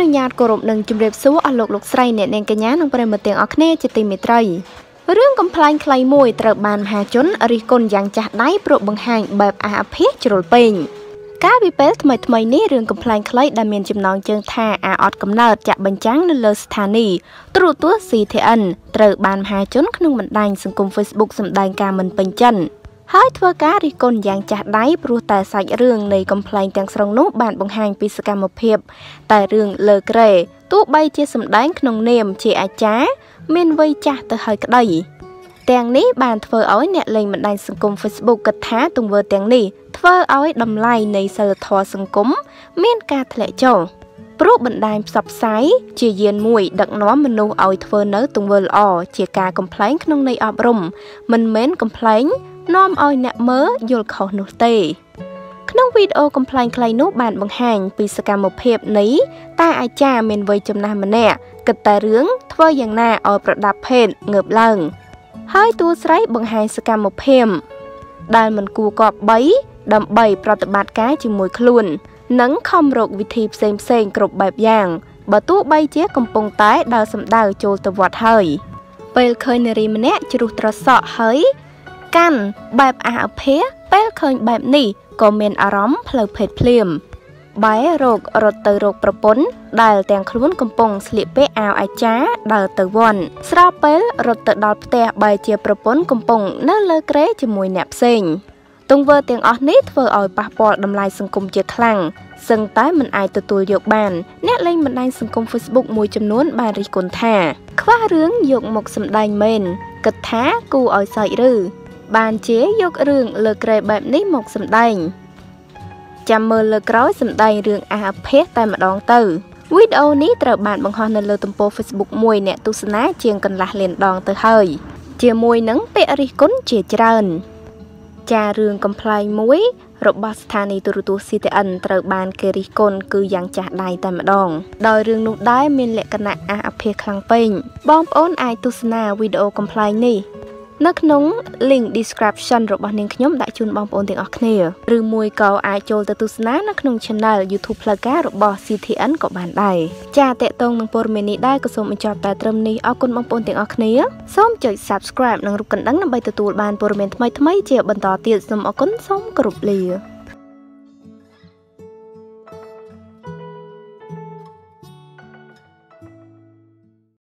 នុញ្ញាតគោរពនឹងជម្រាបសួរអស់លោកលោកស្រីអ្នកនាងកញ្ញានិងប្រិយមិត្តទាំងអស់គ្នាជាទីមេត្រីរឿងកំ pl ែងខ្លីមួយត្រូវបានមហាជនរិះគន់យ៉ាងចាស់ដៃព្រោះបង្ហាញបែបអះអាភាសជ្រុលពេញកាលពីពេលថ្មីថ្មីនេះរឿងកំ pl ែងខ្លីដែលមានចំណងជើងថាអាអត់កំណើតចាក់បញ្ចាំងនៅលើស្ថានីយ៍ទូរទស្សន៍ CTN ត្រូវបានមហាជនក្នុងបណ្ដាញសង្គម Facebook សម្ដែងការមិនពេញចិត្ត ហើយធ្វើការរិះគន់យ៉ាងចាស់ដៃព្រោះតែសាច់រឿងនៃកំ pl ែងទាំងស្រុងនោះបានបង្ហាញពីសកម្មភាព តែរឿងលើក្រែទោះបីជាសម្ដែងក្នុងនាមជាអាចារ្យមានវ័យចាស់ទៅហើយក្តីទាំងនេះបានធ្វើឲ្យអ្នកលេងបណ្ដាញសង្គម Facebook គិតថាទង្វើទាំងនេះធ្វើឲ្យតម្លៃនៃសិលធម៌សង្គមមានការធ្លាក់ចុះព្រោះបណ្ដាញផ្សព្វផ្សាយជាយានមួយដឹកនាំមនុស្សឲ្យធ្វើនៅទង្វើល្អជាការកំ pl ែងក្នុងន័យអប់រំមិនមែនកំ pl ែង នាំឲ្យអ្នកមើលយល់ខុសនោះទេ ក្នុងវីដេអូកំ pl ែងខ្លីនោះបានបង្ហាញពីសកម្មភាពនៃតាអាចារ្យមានវ័យចំណាស់ម្នាក់គិតតែរឿងធ្វើយ៉ាងណាឲ្យប្រដាប់ភេទងើបឡើង ហើយតួស្រីបង្ហាញសកម្មភាពដែលមិនគួរគប្បីដើម្បីប្រតិបត្តិការជាមួយខ្លួន និងខំរកវិធីផ្សេងផ្សេងគ្រប់បែបយ៉ាងបើទោះបីជាកំពុងតែដើរសម្ដៅចូលទៅវត្តហើយពេលឃើញនារីម្នាក់ជ្រុះត្រសក់ហើយ កាន់បែបអះអភាពេលឃើញបែបនេះក៏មានអារម្មណ៍ផ្លូវភេទភ្លាមបែររករត់ទៅរកប្រពន្ធដែលទាំងខ្លួនកំពុងស្លៀកពាក់អាវអាចារ្យដើរទៅវត្តស្របពេលរត់ទៅដល់ផ្ទះបែរជាប្រពន្ធកំពុងនៅលើគ្រែជាមួយអ្នកផ្សេងទង្វើទាំងអស់នេះធ្វើឲ្យប៉ះពាល់តម្លៃសង្គមជាខ្លាំងសឹងតែមិនអាចទទួលយកបាន អ្នកលេងបណ្ដាញសង្គម Facebook មួយចំនួនបានរិះគន់ថា ខ្វះរឿងយកមកសម្ដែងមែនគិតថាគូឲ្យសើចឬ បានជាយករឿងលើក្រែបែបនេះមកសម្ដែងចាំមើលលើក្រោយសម្ដែងរឿងអាអភេសតែម្ដងទៅវីដេអូនេះត្រូវបានបង្ហោះនៅលើទំព័រ Facebook មួយអ្នកទស្សនាជាងកន្លះលានដងទៅហើយជាមួយនឹងពាក្យរិះគន់ជាច្រើន ចារឿងកំ pl ែងមួយរបស់ស្ថានីយ៍ទូរទស្សន៍ CTN ត្រូវបានគេរិះគន់គឺយ៉ាងចាស់ដៃតែម្ដង ដោយរឿងនោះដែរមានលក្ខណៈអះអាភាសខ្លាំងពេកបងប្អូនអាចទស្សនាវីដេអូកំ pl ែងនេះ នៅក្នុង link description របស់នាងខ្ញុំដាក់ជូនបងប្អូនទាំងអស់គ្នាឬមួយក៏អាចចូលទៅទស្សនានៅក្នុង channel YouTube ផ្លូវការរបស់ CTN ក៏បានដែរចាតកតងនឹងព័ត៌មាននេះដែរក៏សូមបញ្ចប់តែត្រឹមនេះអរគុណបងប្អូនទាំងអស់គ្នាសូមចុច subscribe និងរូបកណ្ដឹងដើម្បីទទួលបានព័ត៌មានថ្មីៗជាបន្តទៀតសូមអរគុណសូមគោរពលា